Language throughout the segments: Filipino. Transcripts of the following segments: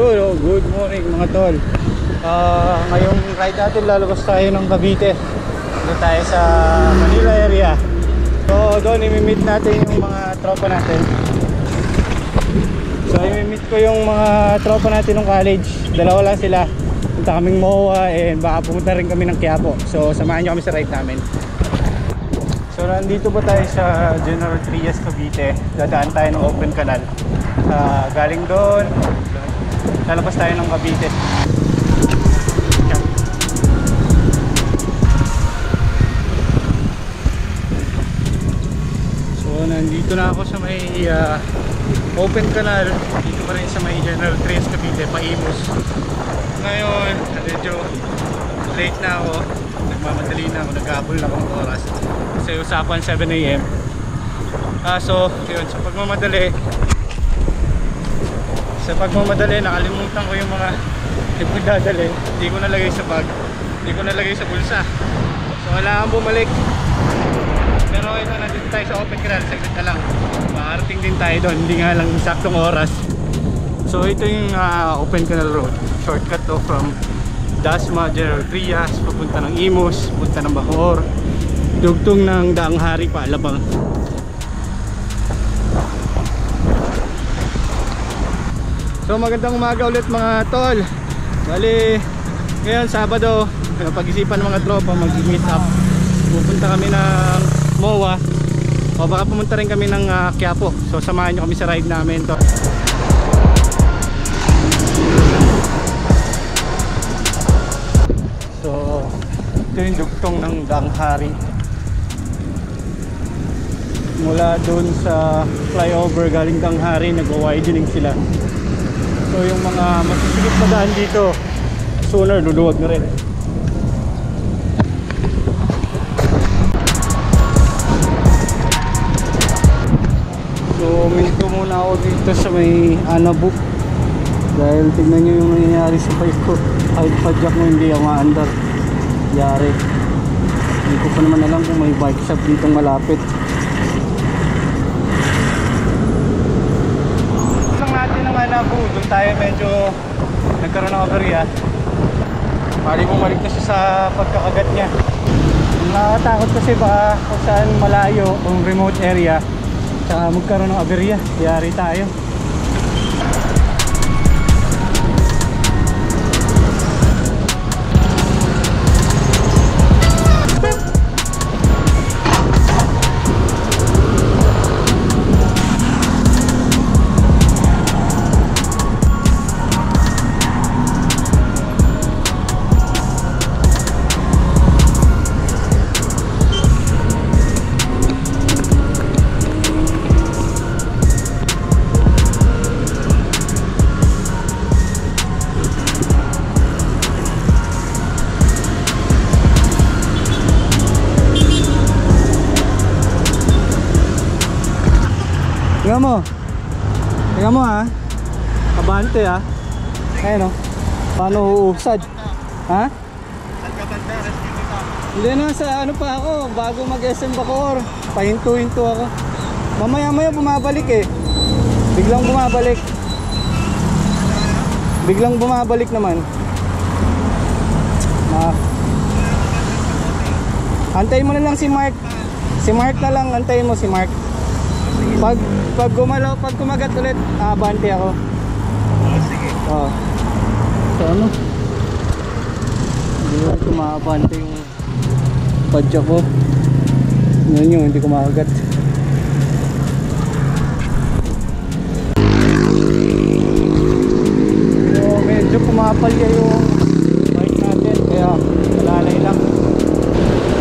Yun, good morning mga tol. Ah, ngayong ride natin lalabas tayo ng Cavite. Doon tayo sa Manila area. So doon imimit natin yung mga tropa natin. So imimit ko yung mga tropa natin ng college. Dalawa lang sila. Punta kaming MOA and baka pumunta rin kami ng Quiapo. So samahan nyo kami sa ride namin. So nandito ba tayo sa General Trias Cavite? Dadaan tayo ng open canal. Ah, galing doon, lalabas tayo ng Cavite. So nandito na ako sa may ah, open canal. Dito pa rin sa may General Trias Cavite, Paimos. Ngayon, medyo late na ako. Nagmamadali na ako, naghabol na akong oras. Kasi usapan 7am. Kaso, yun, sa pagmamadali, sa pagmamadali, nakalimutan ko yung mga ipagdadali. Hindi ko nalagay sa bag. Hindi ko nalagay sa bulsa. So, kailangan bumalik. Pero ito, nandito tayo sa open canal. Saglit na lang. Makarating din tayo doon. Hindi nga lang saktong oras. So, ito yung ah, open canal road. Shortcut to from Dasma, General Trias, papunta ng Imus, punta ng Bacoor, dugtong ng Daang Hari pa, Alabang. So magandang umaga ulit mga tol. Bali, ngayon Sabado, pag-isipan ng mga tropa mag-meet up. Pupunta kami ng MOA. O baka pumunta rin kami ng ah, Quiapo. So samahan nyo kami sa ride namin to. So, ito yung dugtong ng Danghari. Mula doon sa flyover galing Danghari, nag-widening sila. So, yung mga masisigit na daan dito, sooner luluwag na rin. So, minto muna ako dito sa may Anabook. Dahil tignan nyo yung nangyayari sa bike ko. Kahit padjak mo hindi ako maandar. Yari. Hindi ko pa naman alam kung may bike shop dito malapit. Lang natin ng Anabu. Doon tayo medyo nagkaroon ng aberya. Pali bumalik na siya sa pagkakagat niya. Nakatakot kasi baka kung saan malayo o remote area. Tsaka magkaroon ng aberya. Yari tayo. Tingnan mo ha. Abante ha. Ayun o. Paano uusad? Ha? Hindi na sa ano pa ako. Bago mag SM Bacoor. Pahinto-hinto ako. Mamaya maya bumabalik eh. Biglang bumabalik. Biglang bumabalik naman. Ah. Antayin mo na lang si Mark. Si Mark na lang, antayin mo si Mark. Pag pag gumalaw, pag kumagat ulit, abante ako. Sige. Oh. So ano? Hindi ko kumabante yung padya ko. Yun yun, hindi kumakagat. So medyo pumapalya yung bike natin kaya malalay lang.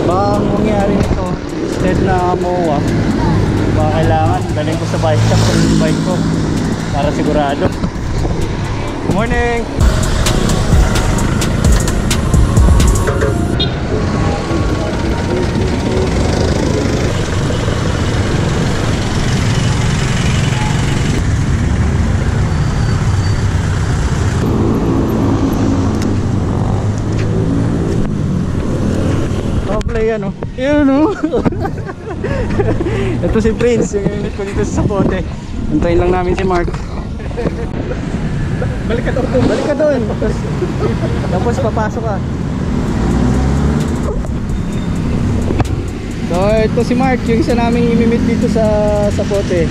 Baka ang mangyari nito, instead na MOA, baka kailangan galing ko sa bike shop yung bike ko para sigurado. Morning! play ano. Yan oh. Ito si Prince, yung unit ko dito sa bote. Antayin lang namin si Mark. Balik ka doon. Balik ka doon. Tapos, tapos papasok ka. So, ito si Mark, yung isa namin imimit dito sa sa pote.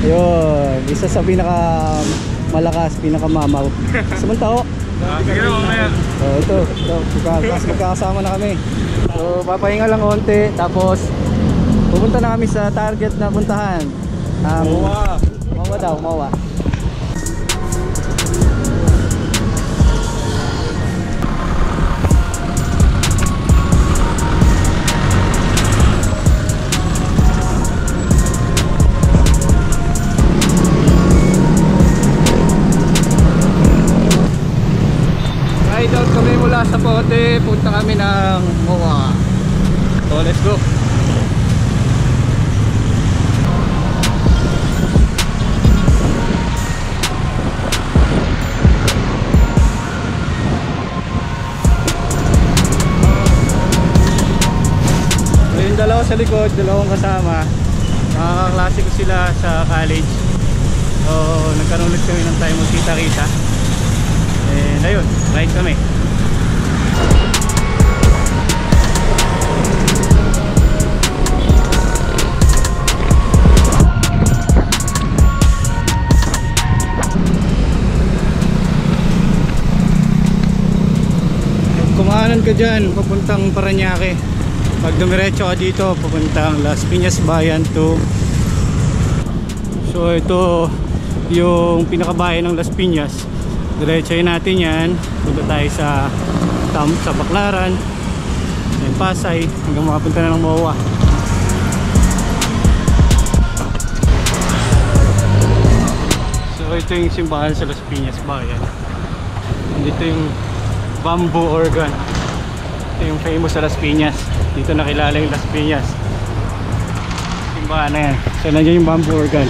Ayun, isa sa pinaka malakas, pinaka mamaw. Na mamaya. So, ito, ito magka- magkakasama na kami. So, papahinga lang konti, tapos pupunta na kami sa target na puntahan. Um, Wow. Mawa daw, mawa. Kami mula sa Pote, punta kami ng Moa. So let's go. So, dalawa sa likod, dalawang kasama. Makakaklase ko sila sa college. So, nagkaroon ulit kami ng time magkita-kita. And ayun, ride kami. Ka dyan, papuntang Paranaque. Pag dumiretso ka dito, papuntang Las Piñas Bayan to So ito yung pinakabayan ng Las Piñas. Diretsoyin natin yan. Punta tayo sa Tam sa Baclaran, and Pasay hanggang makapunta na ng MOA. So ito yung simbahan sa Las Piñas Bayan. Dito yung bamboo organ. Yung famous sa Las Piñas. Dito nakilala yung Las Piñas. Simbahan na yan. So nandiyan yung bamboo organ.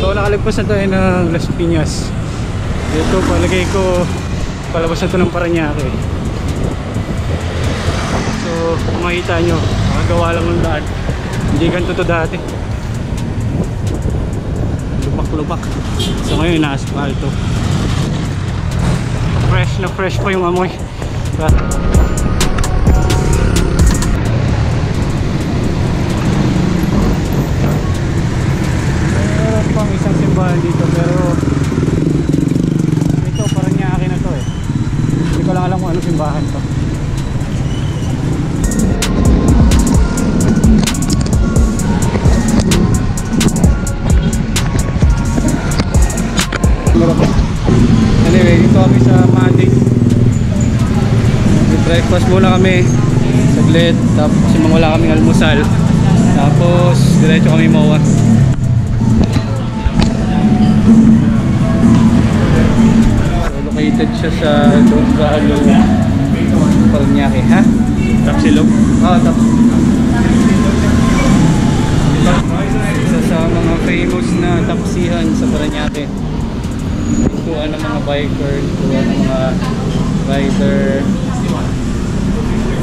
So nakalagpas na tayo ng Las Piñas. Dito palagay ko palabas na ito ng Paranaque. So kung makita nyo, makagawa lang ng daan. Hindi ganito to dati. Lupak-lupak. So ngayon na-asfalto. Fresh na fresh pa yung amoy. Diba? Muna kami. Saglit. Tapos kasi wala kaming almusal. Tapos diretso kami mawa. So, located siya sa Donggalo Paranaque, ha? Tapsilog. Oo, tap. Isa sa mga famous na taksihan sa Paranaque. Tuwa ng mga biker, tuwa ng mga rider.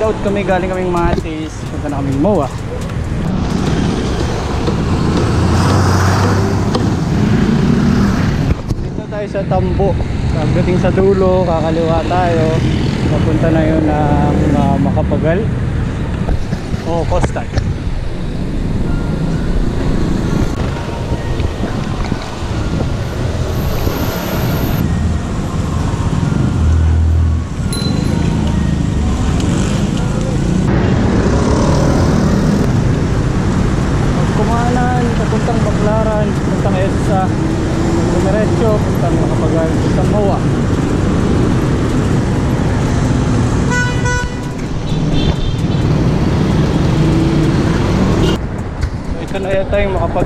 Ride out kami, galing kaming Matis. Punta na kaming MOA. Dito tayo sa Tambo. Pagdating sa dulo, kakaliwa tayo. Papunta na yun ng uh, Makapagal. O Coastal.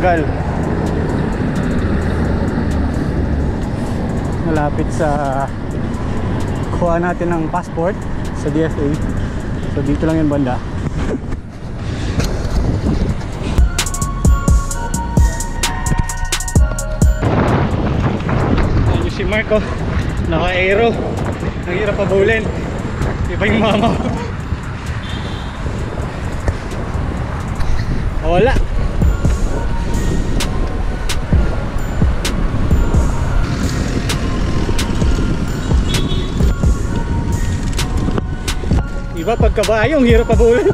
Makapagal. Malapit sa kuha natin ng passport sa DFA. So dito lang yung banda. Ayun si Marco. Naka-aero. Ang hirap pabulin. Iba yung mama. Wala. Iba pag kabayo, ang hirap pabulin.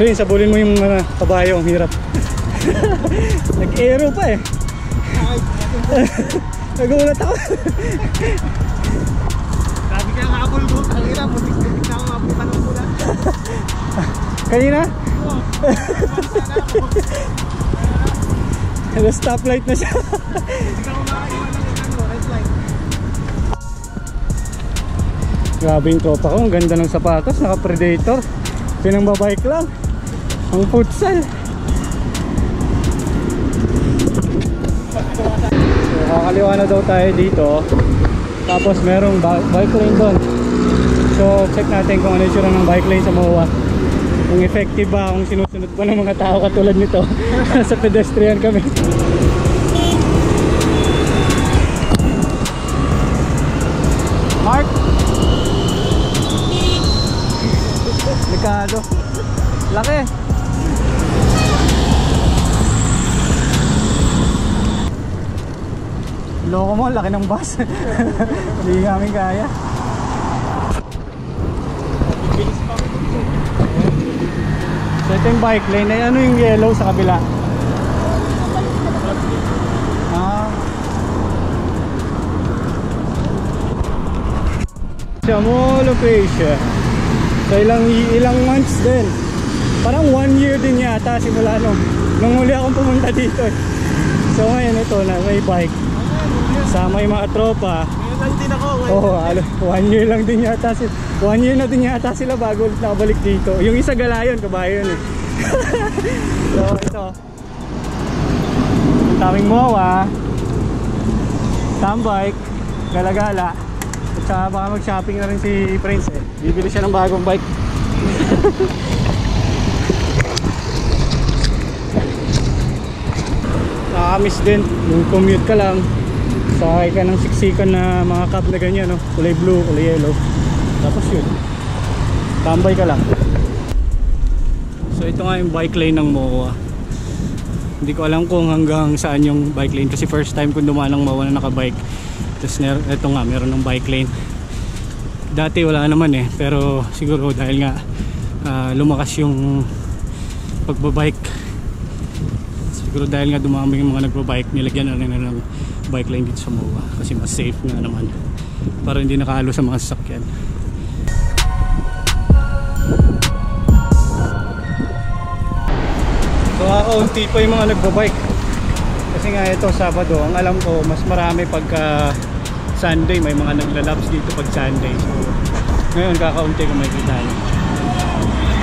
Ayun, sabulin mo yung mga kabayo, ang hirap. Nag-aero pa eh. Nagulat ako. Sabi ka nga apple mo, ang ina, butik-butik na ako mabutan ng pula. Kanina? Hello, stoplight na siya. Grabe yung tropa ko, ang ganda ng sapatos, naka-predator. Pinangbabike lang. Ang futsal. So, kakaliwa na daw tayo dito. Tapos merong bike lane doon. So, check natin kung ano yung tsura ng bike lane sa MOA. Kung effective ba, kung sinusunod pa ng mga tao katulad nito. sa pedestrian kami. Mark! Delikado. Laki. Loko mo, laki ng bus. Hindi namin kaya. Yung bike lane. Ay, ano yung yellow sa kabila? Ah. Siya location. So ilang ilang months din. Parang one year din yata simula nung nung huli akong pumunta dito. So ngayon ito na may bike. Sama yung mga tropa. Ngayon lang din ako. Oo, oh, one year lang din yata sila. One year na din yata sila bago ulit nakabalik dito. Yung isa galayon, kabayo yun eh. so ito. Ang taming mowa. Tambike. Galagala. At saka baka mag-shopping na rin si Prince eh. Bibili siya ng bagong bike. Nakakamiss din yung commute ka lang sakay ka ng siksikan na mga cup na ganyan no? kulay blue, kulay yellow tapos yun. Tambay ka lang. So ito nga yung bike lane ng MOA. Hindi ko alam kung hanggang saan yung bike lane kasi first time kong dumaan ng MOA na nakabike. Tapos ito nga meron ng bike lane. Dati wala naman eh pero siguro dahil nga ah, lumakas yung pagbabike. Siguro dahil nga dumami yung mga nagbabike nilagyan na rin ng bike lane dito sa MOA kasi mas safe nga naman para hindi nakahalo sa mga sasakyan so kakaunti pa yung mga nagbabike. Kasi nga ito Sabado ang alam ko mas marami pagka Sunday may mga naglalabs dito pag Sunday. So ngayon kakaunti kung makikita nyo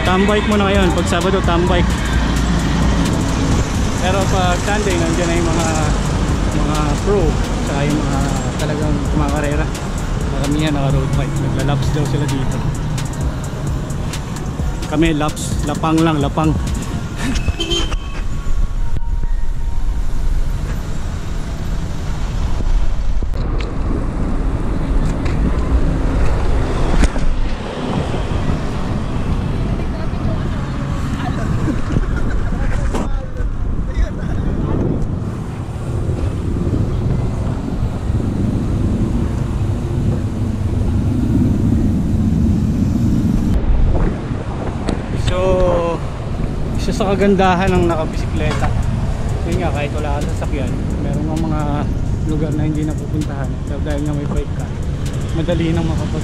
tambike muna ngayon. Pag Sabado tambike pero pag Sunday nandiyan na yung mga mga pro. Saka yung mga talagang kumakarera maramihan naka road bike. Nagla-laps daw sila dito. Kami laps lapang lang lapang So, isa sa kagandahan ng nakabisikleta. Yun nga, kahit wala ka sasakyan, meron nga mga lugar na hindi napupuntahan. Dahil nga may bike ka, madali nang makapag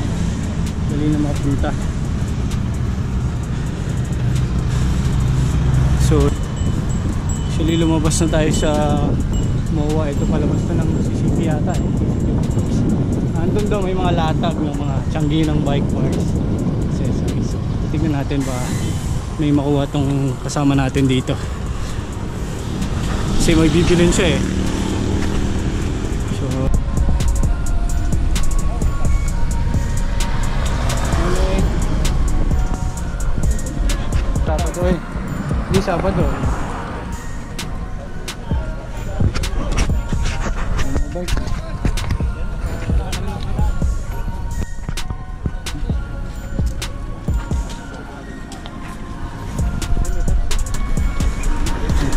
madali nang makapunta. So, actually lumabas na tayo sa MOA. Ito palabas to ng CCP yata eh. Andun daw may mga latag ng mga tiyanggi ng bike parts. Tingnan natin ba may makuha tong kasama natin dito. Kasi may siya eh. So, Sabado eh. Hindi Sabado. Ano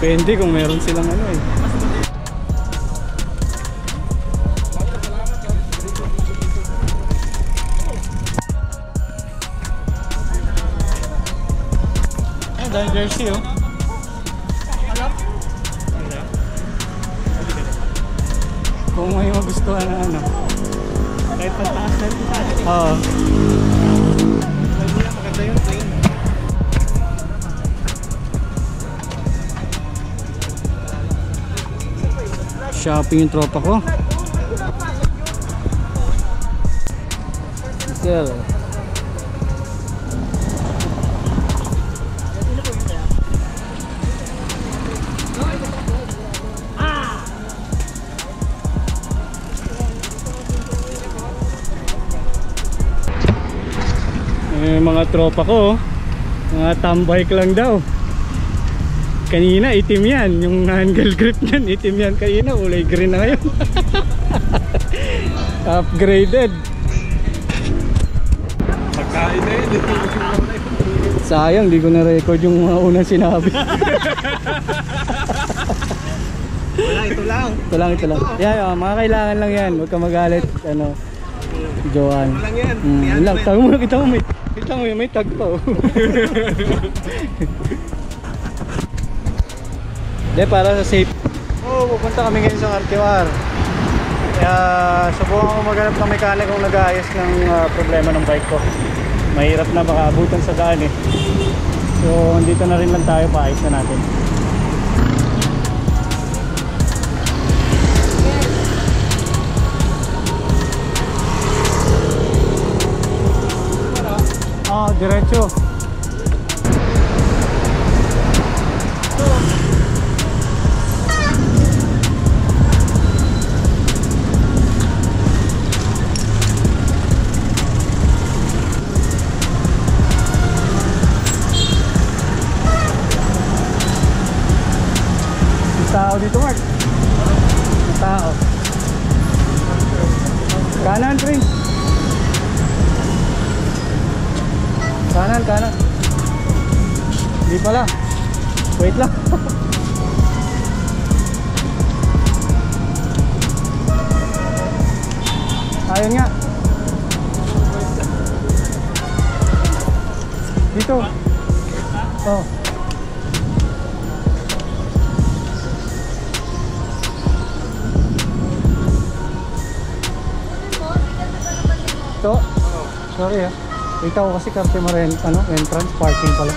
Depende kung meron silang ano eh. Ah, dahil jersey oh. Kung may magustuhan na ano. Kahit pataas na rin. Oo. Shopping yung tropa ko. Sir. Eh, mga tropa ko, mga tambike lang daw. Kanina itim yan, yung handle grip niyan itim yan kanina, ulay green na ngayon. Upgraded. Pagkain na yun. Sayang, di ko na-record yung mga unang sinabi. Wala, ito lang. ito lang, ito lang. Yeah, yeah, mga kailangan lang yan. Huwag ka magalit, ano, Joan. Ito lang yan. Mm, Yan lang, lang. tago mo, kita mo, may, kita mo, may tag pa. oh. Hindi, para sa safe. Oh, pupunta kami ngayon sa Cartiwar. Kaya subukan ko maghanap ng mekanikong nag-aayos ng ah, problema ng bike ko. Mahirap na baka abutan sa daan eh. So, dito na rin lang tayo, paayos na natin. Ah, diretso. Kanan, pre. Kanan, kanan. Hindi pala. Wait lang. Ayun nga. Dito. Oh. Ito. Sorry ah. Ikaw kasi karte mo rin, ano, entrance, parking pala.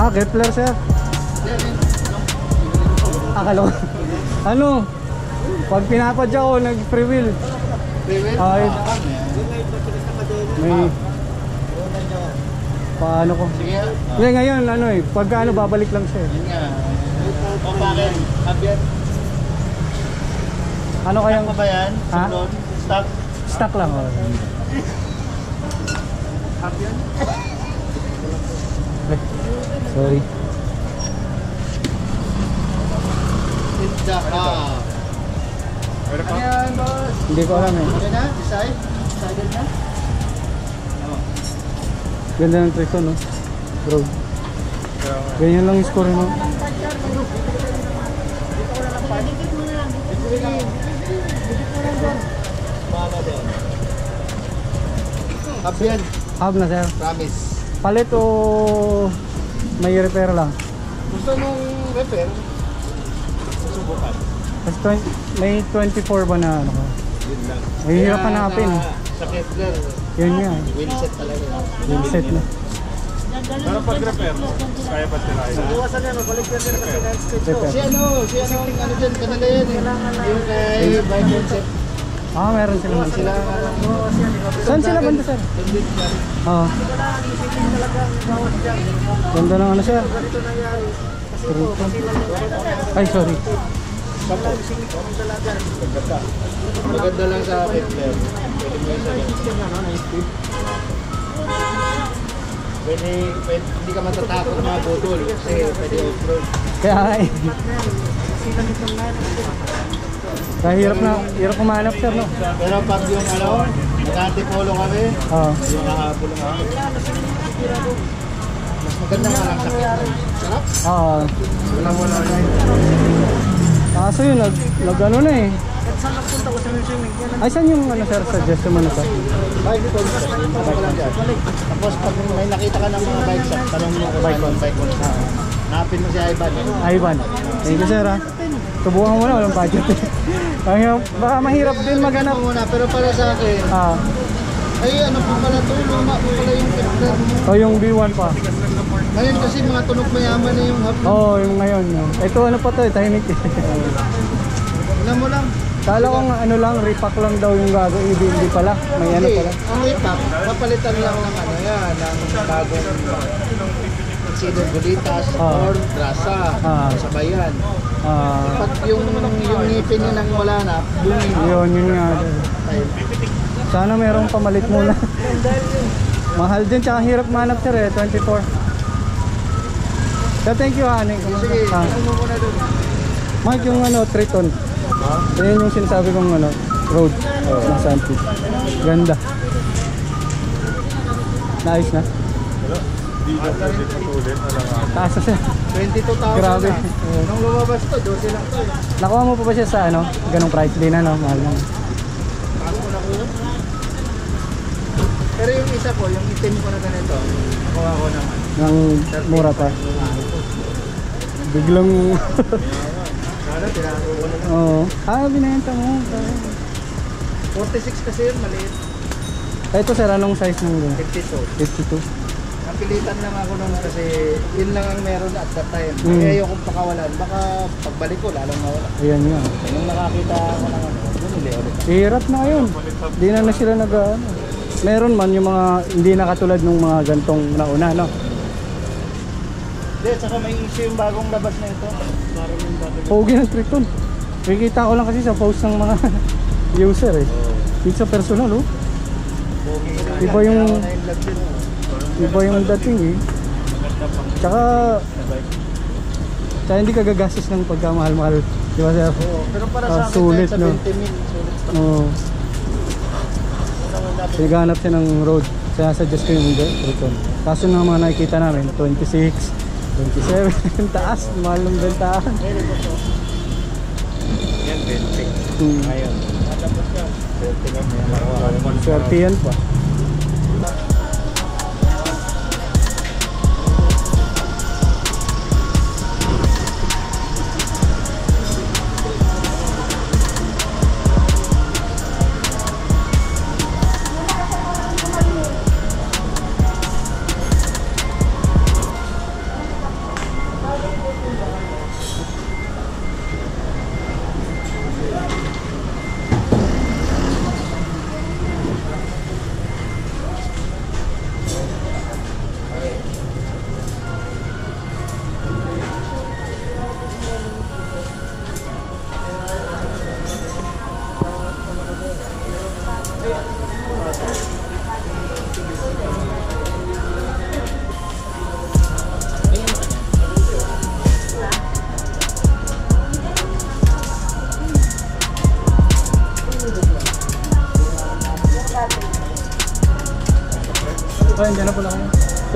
Ah, Kepler sir. Akala ko. ano? Pag pinapadya ko, nag-free wheel. Ay. May... Paano ko? Hindi, ngayon, ano eh. Pag ano, babalik lang siya eh. O bakit? Abyan. Ano kayang... ba yan? Ha? Stop? Stock lang. Oh. Abyan? Eh, Sorry. Pizza ka. Ano yan, boss? Hindi ko alam eh. Okay na? Decide? Decided na? Ganda ng Trixon, no? Bro. Ganyan lang yung score mo. Abyan. Hub na sir. Promise. Palit o may repair lang? Gusto mong repair? Susubukan. Kasi 20 may 24 ba na ano ko? Yun lang. Mahirap Kaya hanapin. na- Sa Kepler, Yun nga. wheelset talaga. Yung set na. Pero pag repair, kaya ba tirahin? Buwasan yan, balik yan kasi Repair. Si ano, si ano, ano dyan, kanila yan eh. Yung kay Bike Concept. Ah, meron sila. Sila, Saan sila banda sir? Oo. Ganda ng ano sir? Ay, sorry. Maganda lang sa Kepler. Pwede mo yung sabi. Pwede, pwede, hindi ka matatakot mga budol kasi pwede off-road. Kaya nga eh. Kaya hirap na, hirap kumanap sir no? Pero pag yung ano, nag-antipolo kami, Oo. yung nakahabol lang ako. Mas maganda nga lang sa Kepler. Sarap. Oo. Wala wala na Kaso yun, nag, nag ano na eh. Ay, saan yung ano sir, suggestion mo na sir? Bike ko, ko. Tapos pag may nakita ka ng mga bike shop, tanong mo kung bike on, bike on. Napin mo si Ivan. Ivan. Thank you sir ha. Subukan mo na, walang budget eh. Ang hirap, baka mahirap din maghanap. Muna, pero para sa akin, Ah, ay ano po pala to, luma po pala yung Kepler mo. o yung B1 pa. Ngayon kasi mga tunog mayaman na yung hub. Oo, oh, yung ngayon. no. Ito ano pa to eh, tahimik eh. Alam mo lang. Kala ko nga ano lang, repack lang daw yung gago, hindi, hindi pala. May ano pala. ang impact, papalitan lang ng ano yan, ng bagong sino bulitas Ah. or grasa, Ah. sabayan. Ah, Pag yung, yung ngipin niya nang wala na, bumi. yun, yun nga. Sana merong pamalit muna. Mahal din, tsaka hirap manap sir eh, 24. So thank you honey. Sige, Ah, ano mo muna doon? Mike yung ano, Triton. Yan yung sinasabi kong ano, road. na Santi. Ganda. Naayos na. Taas na siya. 22,000 Grabe. na. Nung lumabas to, 12 lang to. Nakuha mo pa ba siya sa ano? Ganong price din ano? Mahal na. Pero yung isa ko, yung itim ko na ganito, nakuha ko naman. Nang mura pa. Biglang... Sana, tinago ko na lang. Oo. ah, binenta mo. 46 kasi yun, maliit. Ito sir, anong size ng ganun? 52. 52. Napilitan lang ako nun kasi yun lang ang meron at that time. Mm. Kaya ayokong pakawalan. Baka pagbalik ko, lalong mawala. Ayan nga. Nung nakakita ako ng ano. Hirap na ngayon. Hindi na na sila nag ano. Meron man yung mga hindi na katulad ng mga gantong nauna, no? Hindi, tsaka may issue yung bagong labas na ito. Parang yung bagong Pogi ng Triton. Nakikita ko lang kasi sa post ng mga user eh. Dito sa personal, oh. Iba yung- yung oh. Iba yung dating eh. Tsaka, tsaka hindi ka gagastos ng pagkamahal-mahal. Di ba sir? Oo, pero para Ah, sa akin, sulit, sa no? 20 mil, sulit pa. Oo. Naghanap siya ng road. Kaya suggest ko yung Triton. Kaso ng mga nakikita namin, 26, 27, taas. Mahal ng bentahan. Yan, 20. Hmm. Ngayon. Matapos ka. 20 ka, may nakuha ka. Swerte yan pa.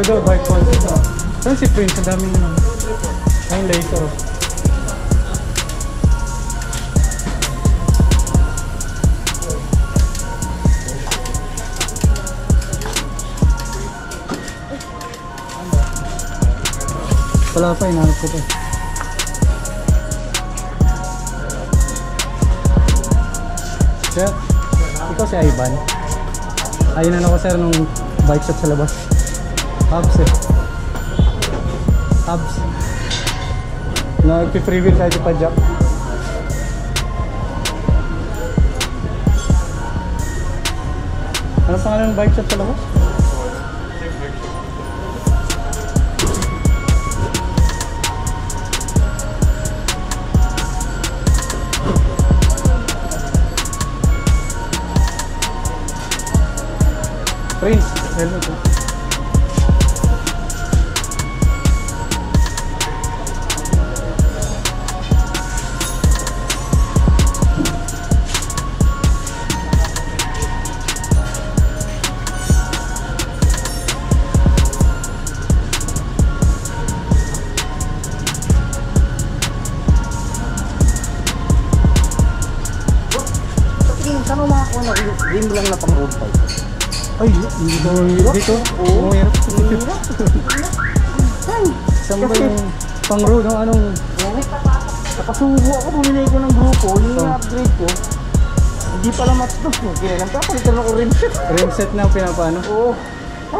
daw, bike one. Saan si Prince? Ang daming naman. Ang lace off. Wala pa, inahanap ko pa. Chef, ikaw si Ivan. Ayunan ako sir nung bike shop sa labas. Habs eh. Habs. Nagpi-freewheel tayo pa Jack. Ano pangalan ng bike shop sa labas? Prince, helmet. Pang road? Ang anong Nakasubo ako, bumili ko ng grupo, yung Oh. upgrade ko. Hindi pala match to. Kaya lang kapalitan ako rim set. rim set na ang pinapano? Oo.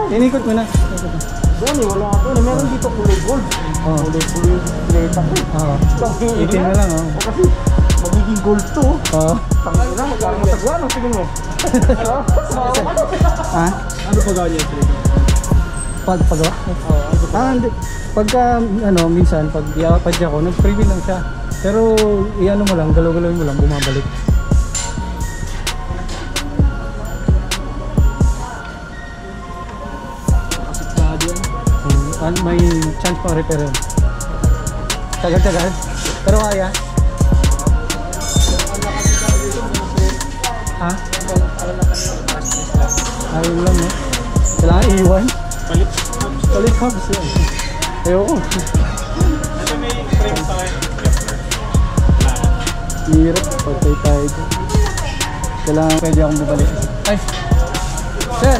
Inikot mo na. Doon eh, wala ako. Meron dito kulay gold. Oo. Kulay kulay plate ako. Oo. Tangina. Itim na lang, oh. O kasi, magiging gold to. Oo. Tangina na, magkano matagwa. Ano tingin mo? Ha? Ano pa gawin niya sila? Pag pagawa? Ah, hindi. Pagka, ano, minsan, pag iapad ako, nag-preview lang siya. Pero, i-ano mo lang, galaw-galawin mo lang, bumabalik. Hmm, an- may chance pang repair yun. Tagal-tagal. Pero kaya. Ha? Ayun lang, no? Kailangan iwan. Palit hubs yan. Ayoko. Ito may frame sa akin. Hirap. Patay tayo. Kailangan pwede akong bumalik. Ay! Sir!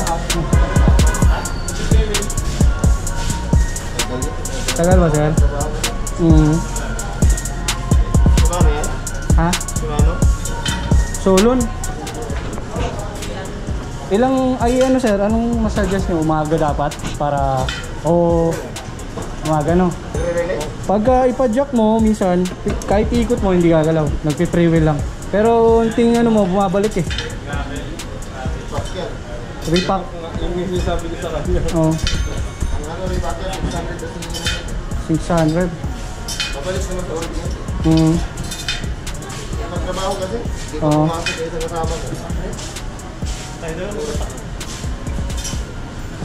Tagal ba, sir? Mm. Ano? Ha? Ano? Solon? Ilang, ay ano sir, anong masuggest nyo? Umaga dapat? Para, o umaga no? Pagka ipa-jack mo, minsan, kahit ikot mo, hindi gagalaw. Nagpi-freewheel lang. Pero, ting ano mo, bumabalik eh. Repack. Yung sabi ko sa kanya. Oh, Ang ano rin bakit? 600 kasi 600. Babalik naman sa original. Mm. Nagtrabaho kasi, hindi ko Oo. pumasok kayo sa kasama ko.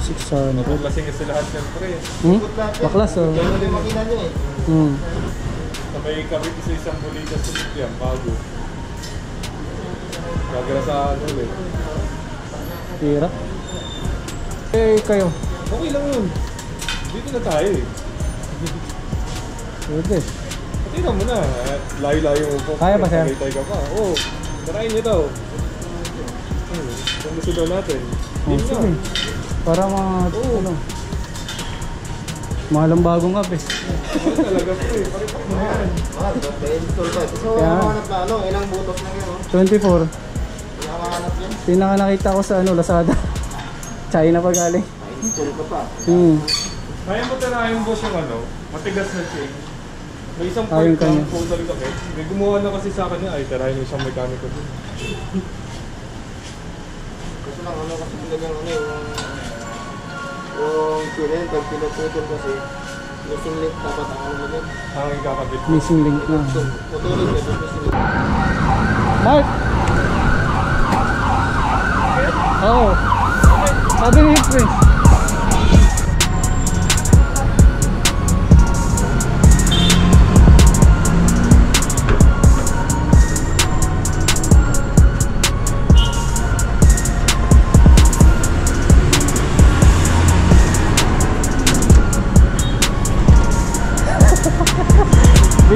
600. Lasing kasi lahat yan pre. Hmm? Baklas oh. Ganun din makina niya eh. Hmm. Sabay kabit sa isang bulita sa yan, bago. Gagara sa ano ulit. Hirap. Eh, kayo. Okay lang yun. Dito na tayo eh. Pwede. Tingnan mo na. eh, Layo-layo mo po. Kaya ba, sir? Tagay ka pa. Oo. Tarayin niyo daw. Kung gusto daw natin. Oh, Yun sige. na. Para mga, ano, mahal ang bagong eh. Ano talaga pre. Paripak mo yan. Mahal, install pa? So, Kaya- mahanap na ano, ilang butos na yun. oh. 24. Kaya mahanap yan. Pinaka nakita ko sa ano, Lazada. China pa galing. Ka pa. Hmm. Kaya mo tarayin boss yung ano, matigas na chain. May isang Ayun part kanya. lang po talaga eh. May gumawa na kasi sa akin niya, ay tarayin mo isang mekaniko din. Kasi lang ano kasi talagang ano yung yung pinin, pag pinuputol kasi missing link dapat ang ano din. Ang ikakabit. Missing link na. So, putulin ka missing link. Mark! Oo. Oh. Sabi ni Prince.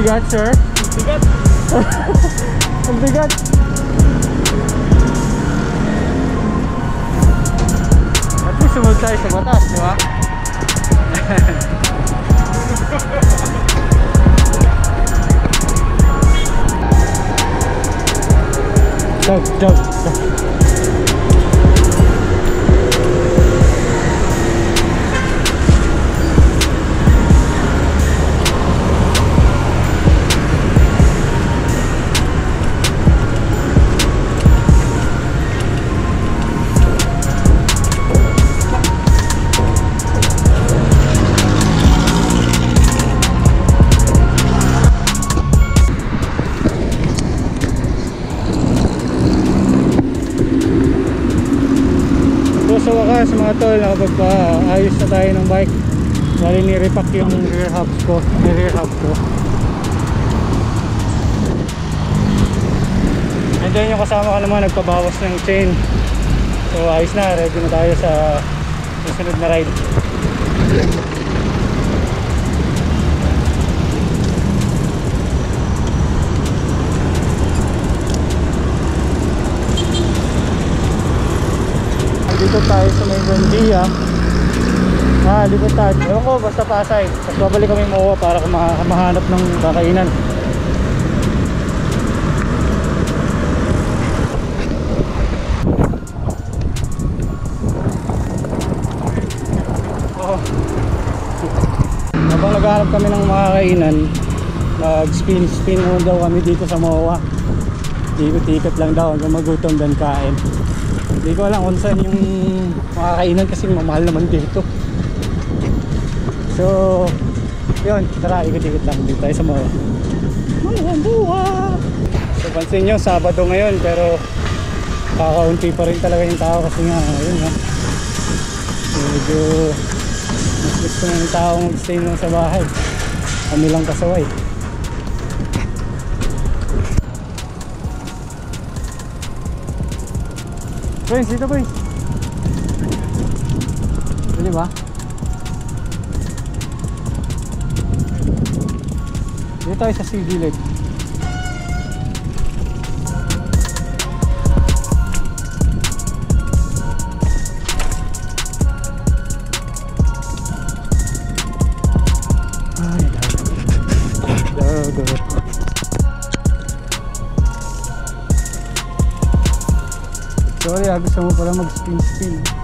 Bigat, sir. Sigat! Ang bigat. At least sumunod tayo sa batas, di ba? Chug, chug, chug. Wakas mga tol, nakapagpa-ayos na tayo ng bike. Bali ni-repack yung rear hubs ko, rear hub ko. And then yung kasama ko naman nagpabawas ng chain. So ayos na, ready na tayo sa susunod na ride. Dito tayo sa may Buendia. Ah, tayo. Ewan ko, basta Pasay. Tapos babalik kami MOA para kuma- mahanap ng kakainan. Oh. Habang kami ng mga kainan, mag-spin spin muna daw kami dito sa MOA. Ikot-ikot lang daw hanggang magutom dan kain. Hindi ko alam kung yung makakainan kasi mamahal naman dito. So, yun, tara, ikot-ikot lang dito tayo sa mga buwa. So, pansin nyo, Sabado ngayon, pero kakaunti pa rin talaga yung tao kasi nga, ayun nga. Medyo mas gusto na ng tao mag-stay sa bahay. Kami lang kasaway. Boys, dito boys. Pwede ba? Dito tayo sa sea village. Gusto mo pala mag-spin-spin.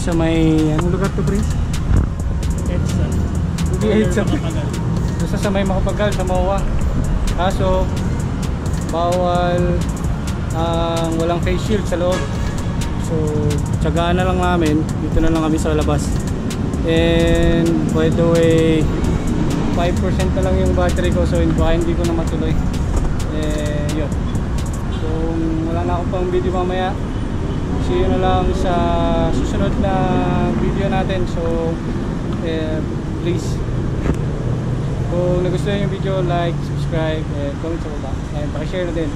Sa may, anong lugar to Prince? Edson. Hindi, Edsa. Gusto sa may makapagal sa Mawa. Kaso, bawal ang walang face shield sa loob. So, tsagaan na lang namin. Dito na lang kami sa labas. And, by the way, 5% na lang yung battery ko. So, baka hindi ko na matuloy. Eh, yun. So, wala na akong pang video mamaya. See you na lang sa susunod na video natin. So, eh, please, kung nagustuhan yung video, like, subscribe, and comment sa baba. And pakishare na din.